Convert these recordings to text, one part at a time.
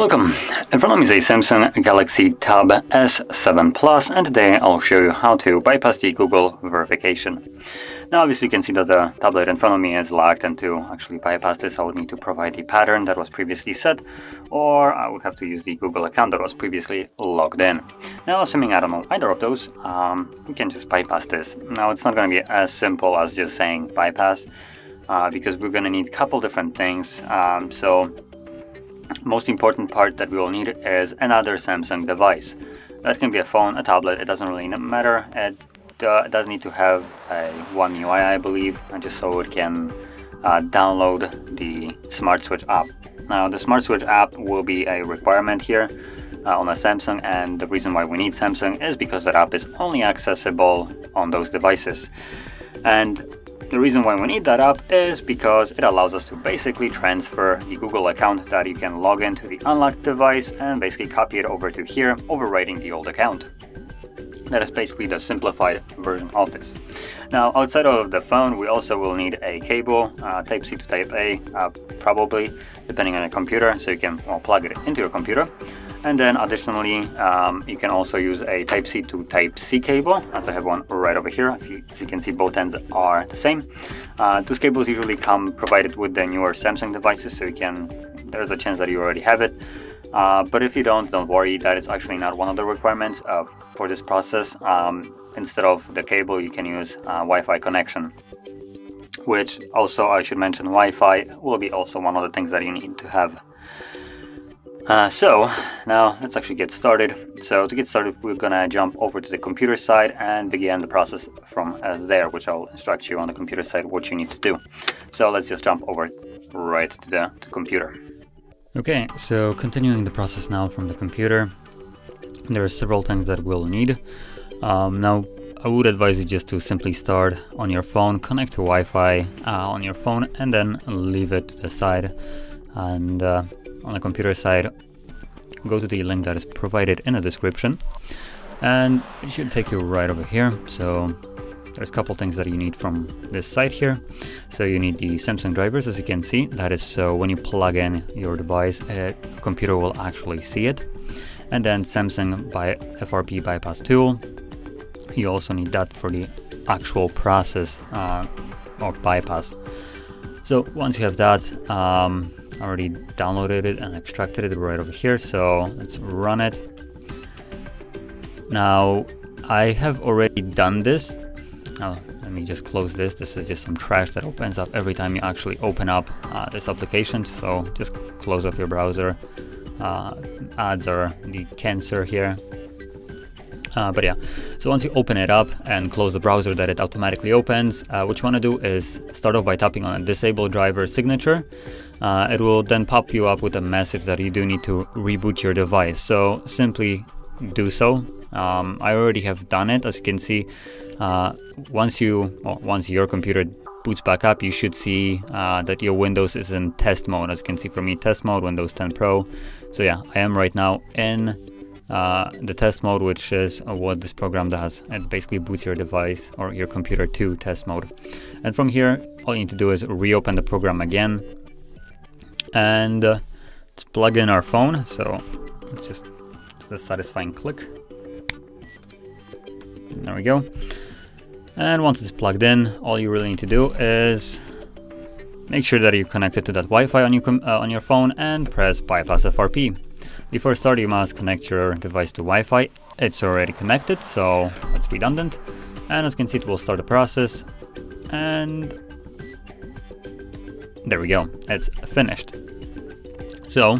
Welcome! In front of me is a Samsung Galaxy Tab S7 Plus and today I'll show you how to bypass the Google verification. Now obviously you can see that the tablet in front of me is locked and to actually bypass this I would need to provide the pattern that was previously set or I would have to use the Google account that was previously logged in. Now assuming I don't know either of those, um, we can just bypass this. Now it's not going to be as simple as just saying bypass uh, because we're going to need a couple different things. Um, so most important part that we will need is another Samsung device. That can be a phone, a tablet, it doesn't really matter. It uh, does need to have a One UI, I believe, just so it can uh, download the Smart Switch app. Now, the Smart Switch app will be a requirement here uh, on a Samsung, and the reason why we need Samsung is because that app is only accessible on those devices. And the reason why we need that app is because it allows us to basically transfer the Google account that you can log into the unlocked device and basically copy it over to here, overwriting the old account. That is basically the simplified version of this. Now, outside of the phone, we also will need a cable, uh, Type-C to Type-A, uh, probably, depending on your computer, so you can well, plug it into your computer. And then additionally, um, you can also use a Type-C to Type-C cable, as I have one right over here. As you, as you can see, both ends are the same. Uh, those cables usually come provided with the newer Samsung devices, so you can, there's a chance that you already have it. Uh, but if you don't, don't worry, that is actually not one of the requirements uh, for this process. Um, instead of the cable, you can use uh, Wi-Fi connection which also I should mention Wi-Fi will be also one of the things that you need to have uh, so now let's actually get started. So to get started, we're gonna jump over to the computer side and begin the process from uh, there, which I'll instruct you on the computer side what you need to do. So let's just jump over right to the, to the computer. Okay, so continuing the process now from the computer, there are several things that we'll need. Um, now, I would advise you just to simply start on your phone, connect to Wi-Fi uh, on your phone, and then leave it to the side. And uh, on the computer side, go to the link that is provided in the description and it should take you right over here. So there's a couple things that you need from this site here. So you need the Samsung drivers, as you can see. That is so when you plug in your device, a computer will actually see it. And then Samsung by FRP bypass tool. You also need that for the actual process uh, of bypass. So once you have that, um, already downloaded it and extracted it right over here. So let's run it. Now I have already done this. Oh, let me just close this. This is just some trash that opens up every time you actually open up uh, this application. So just close off your browser. Uh, ads are the cancer here. Uh, but yeah, so once you open it up and close the browser that it automatically opens, uh, what you want to do is start off by tapping on a disable driver signature uh, it will then pop you up with a message that you do need to reboot your device. So simply do so. Um, I already have done it, as you can see. Uh, once you, well, once your computer boots back up, you should see uh, that your Windows is in test mode. As you can see for me, test mode, Windows 10 Pro. So yeah, I am right now in uh, the test mode, which is what this program does. It basically boots your device or your computer to test mode. And from here, all you need to do is reopen the program again and uh, let's plug in our phone. So it's just it's the satisfying click. There we go. And once it's plugged in, all you really need to do is make sure that you're connected to that Wi-Fi on your uh, on your phone and press bypass FRP. Before starting, you must connect your device to Wi-Fi. It's already connected, so that's redundant. And as you can see, it will start the process. And there we go, it's finished. So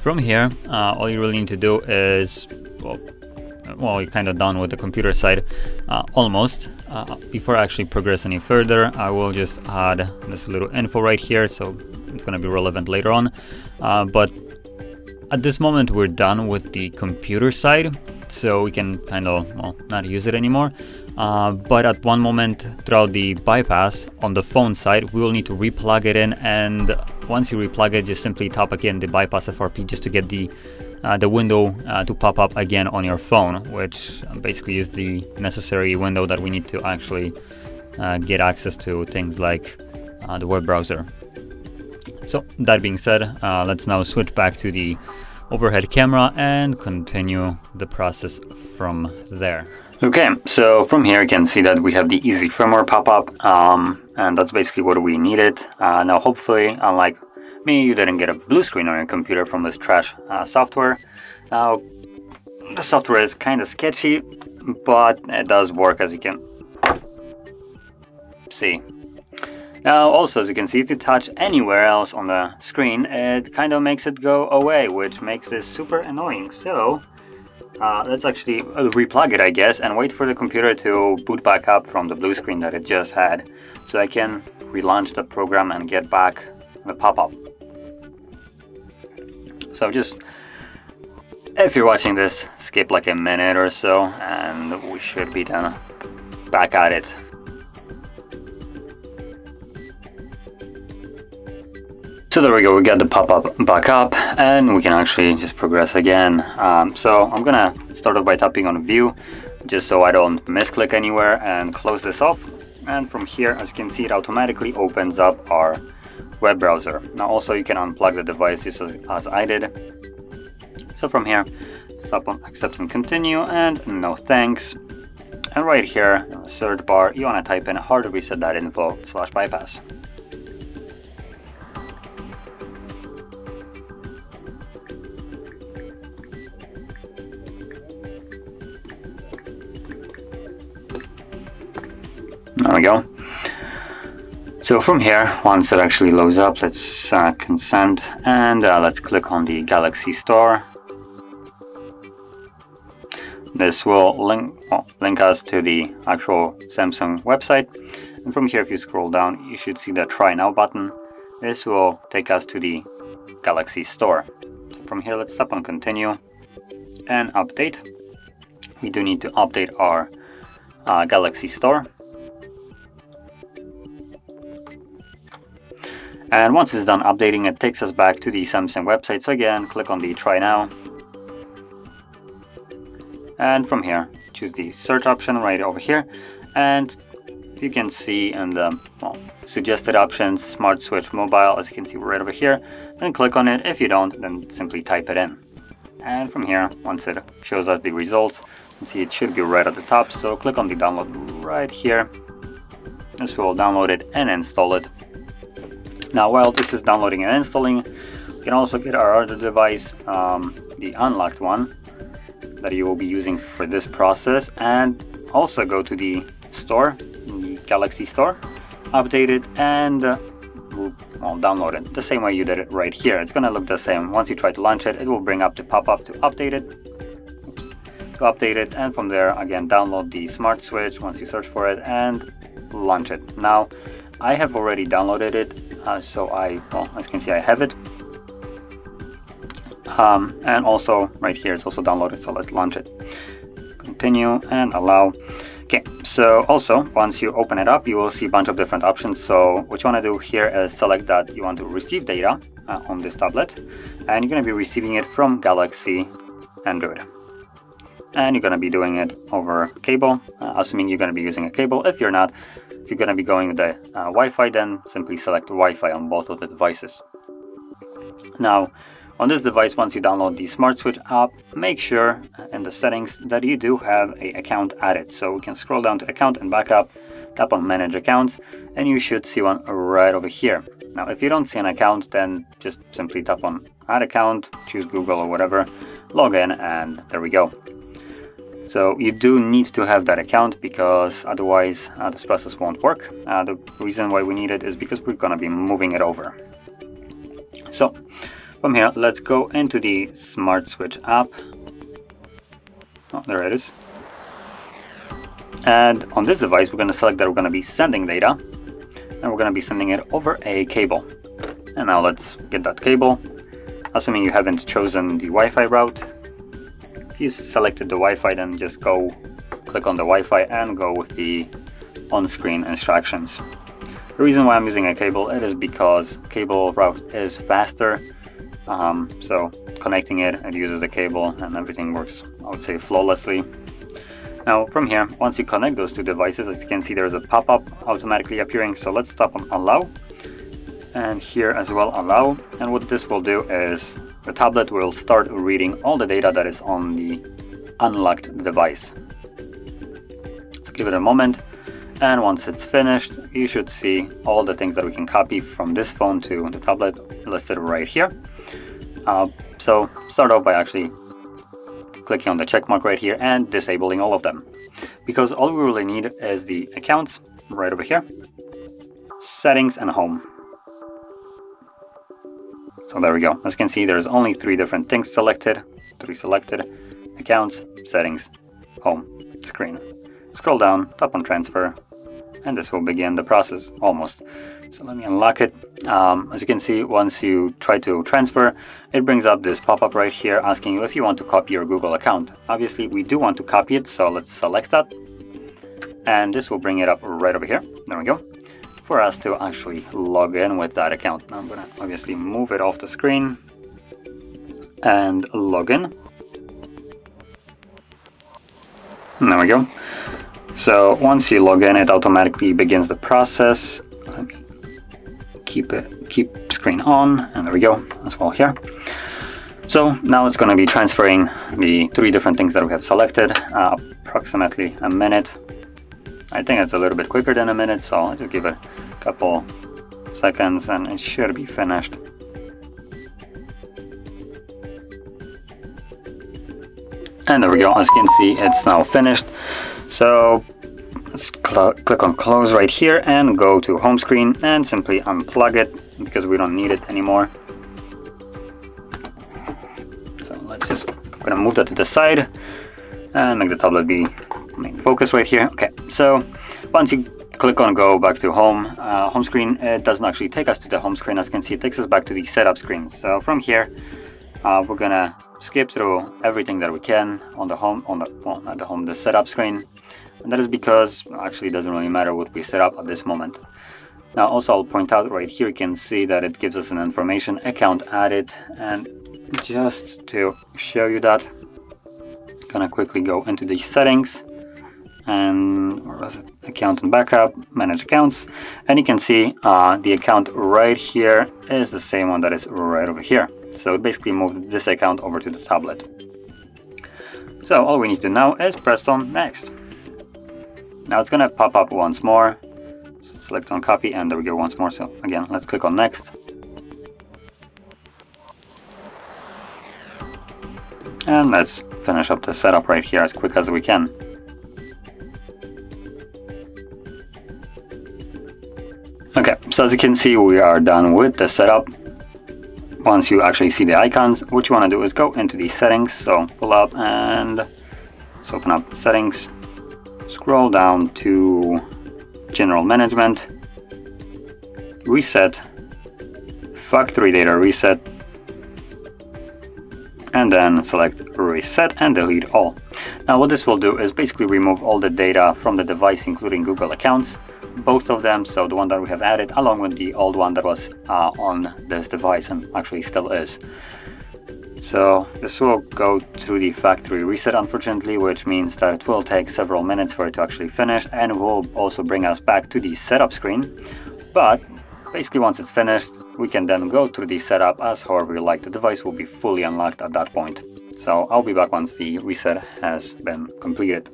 from here, uh, all you really need to do is, well, well we're kind of done with the computer side, uh, almost. Uh, before I actually progress any further, I will just add this little info right here, so it's going to be relevant later on. Uh, but at this moment, we're done with the computer side, so we can kind of, well, not use it anymore. Uh, but at one moment throughout the bypass on the phone side, we will need to replug it in and once you replug it, just simply tap again the bypass FRP just to get the uh, the window uh, to pop up again on your phone, which basically is the necessary window that we need to actually uh, get access to things like uh, the web browser. So that being said, uh, let's now switch back to the overhead camera and continue the process from there. Okay, so from here you can see that we have the easy firmware pop-up um, and that's basically what we needed. Now hopefully, unlike me, you didn't get a blue screen on your computer from this trash uh, software. Now, the software is kind of sketchy, but it does work as you can see. Now also as you can see if you touch anywhere else on the screen it kind of makes it go away which makes this super annoying so uh, let's actually uh, replug it I guess and wait for the computer to boot back up from the blue screen that it just had so I can relaunch the program and get back the pop-up. So just if you're watching this skip like a minute or so and we should be done back at it. So there we go, we got the pop-up back up and we can actually just progress again. Um, so I'm gonna start off by tapping on view just so I don't misclick anywhere and close this off. And from here, as you can see, it automatically opens up our web browser. Now also you can unplug the device just as I did. So from here, tap on accept and continue and no thanks. And right here in the search bar, you wanna type in hard reset that info slash bypass. So from here, once it actually loads up, let's uh, consent and uh, let's click on the Galaxy Store. This will link, well, link us to the actual Samsung website. And from here, if you scroll down, you should see the Try Now button. This will take us to the Galaxy Store. So from here, let's tap on Continue and Update. We do need to update our uh, Galaxy Store. And once it's done updating, it takes us back to the Samsung website. So again, click on the try now. And from here, choose the search option right over here. And you can see in the well, suggested options, Smart Switch Mobile, as you can see right over here. Then click on it. If you don't, then simply type it in. And from here, once it shows us the results, you see it should be right at the top. So click on the download right here. This will download it and install it now while this is downloading and installing, you can also get our other device, um, the unlocked one, that you will be using for this process and also go to the store, the Galaxy Store, update it and uh, well, download it the same way you did it right here. It's gonna look the same. Once you try to launch it, it will bring up the pop-up to update it. Oops. To update it and from there again download the smart switch once you search for it and launch it. Now I have already downloaded it uh, so I, well, as you can see, I have it. Um, and also right here, it's also downloaded, so let's launch it. Continue and allow. Okay, so also once you open it up, you will see a bunch of different options. So what you want to do here is select that you want to receive data uh, on this tablet, and you're going to be receiving it from Galaxy Android. And you're going to be doing it over cable, uh, assuming you're going to be using a cable. If you're not, if you're going to be going with the uh, Wi-Fi, then simply select Wi-Fi on both of the devices. Now, on this device, once you download the Smart Switch app, make sure in the settings that you do have a account added. So we can scroll down to account and backup, tap on manage accounts, and you should see one right over here. Now, if you don't see an account, then just simply tap on add account, choose Google or whatever, log in, and there we go. So you do need to have that account because otherwise uh, this process won't work. Uh, the reason why we need it is because we're gonna be moving it over. So from here, let's go into the Smart Switch app. Oh, there it is. And on this device, we're gonna select that we're gonna be sending data and we're gonna be sending it over a cable. And now let's get that cable. Assuming you haven't chosen the Wi-Fi route, you selected the Wi-Fi then just go click on the Wi-Fi and go with the on-screen instructions. The reason why I'm using a cable it is because cable route is faster um, so connecting it it uses the cable and everything works I would say flawlessly Now from here, once you connect those two devices, as you can see there's a pop-up automatically appearing, so let's stop on allow. And here as well allow, and what this will do is the tablet will start reading all the data that is on the unlocked device. So give it a moment, and once it's finished, you should see all the things that we can copy from this phone to the tablet listed right here. Uh, so start off by actually clicking on the check mark right here and disabling all of them. Because all we really need is the accounts right over here, settings and home. So there we go. As you can see, there's only three different things selected, three selected, accounts, settings, home, screen. Scroll down, tap on transfer, and this will begin the process almost. So let me unlock it. Um, as you can see, once you try to transfer, it brings up this pop-up right here asking you if you want to copy your Google account. Obviously, we do want to copy it, so let's select that. And this will bring it up right over here. There we go. For us to actually log in with that account. Now I'm to obviously move it off the screen and log in. There we go. So once you log in, it automatically begins the process. Keep it, keep screen on, and there we go, as well here. So now it's going to be transferring the three different things that we have selected, uh, approximately a minute. I think it's a little bit quicker than a minute, so I'll just give it a couple seconds and it should be finished. And there we go, as you can see, it's now finished. So let's click on close right here and go to home screen and simply unplug it because we don't need it anymore. So let's just, I'm gonna move that to the side and make the tablet be focus right here. Okay, so once you click on go back to home, uh, home screen, it doesn't actually take us to the home screen. As you can see, it takes us back to the setup screen. So from here, uh, we're gonna skip through everything that we can on the home, on the, well, not the home, the setup screen. And that is because actually it doesn't really matter what we set up at this moment. Now also I'll point out right here you can see that it gives us an information account added and just to show you that gonna quickly go into the settings and where was it account and backup manage accounts and you can see uh, the account right here is the same one that is right over here so it basically moved this account over to the tablet. So all we need to now is press on next. Now it's gonna pop up once more. Select on copy and there we go once more. So again, let's click on next. And let's finish up the setup right here as quick as we can. So as you can see, we are done with the setup. Once you actually see the icons, what you want to do is go into the settings. So pull up and let's open up settings, scroll down to general management, reset, factory data reset, and then select reset and delete all. Now what this will do is basically remove all the data from the device including Google accounts both of them, so the one that we have added along with the old one that was uh, on this device and actually still is. So this will go through the factory reset unfortunately, which means that it will take several minutes for it to actually finish and will also bring us back to the setup screen. But basically once it's finished, we can then go through the setup as however you like. The device will be fully unlocked at that point. So I'll be back once the reset has been completed.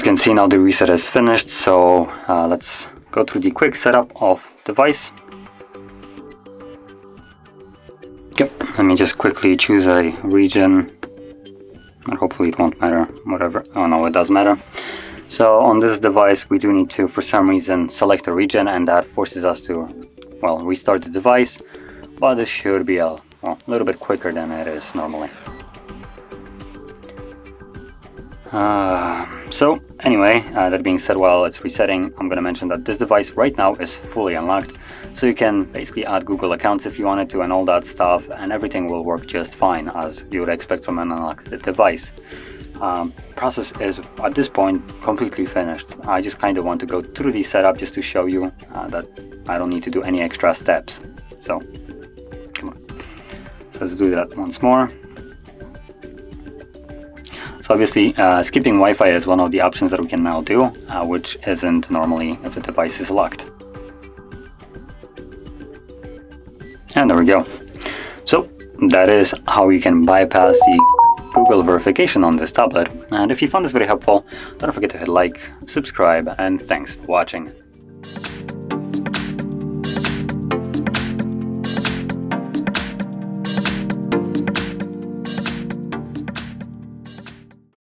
As you can see now the reset is finished, so uh, let's go through the quick setup of device. Yep, let me just quickly choose a region and hopefully it won't matter, whatever, oh no it does matter. So on this device we do need to for some reason select a region and that forces us to, well, restart the device, but this should be a, well, a little bit quicker than it is normally. Uh, so anyway, uh, that being said, while it's resetting, I'm to mention that this device right now is fully unlocked. So you can basically add Google accounts if you wanted to and all that stuff and everything will work just fine as you would expect from an unlocked device. um, process is at this point completely finished. I just kind of want to go through the setup just to show you uh, that I don't need to do any extra steps. So, come on. So let's do that once more. So obviously, uh, skipping Wi-Fi is one of the options that we can now do, uh, which isn't normally if the device is locked. And there we go. So that is how you can bypass the Google verification on this tablet. And if you found this very helpful, don't forget to hit like, subscribe, and thanks for watching.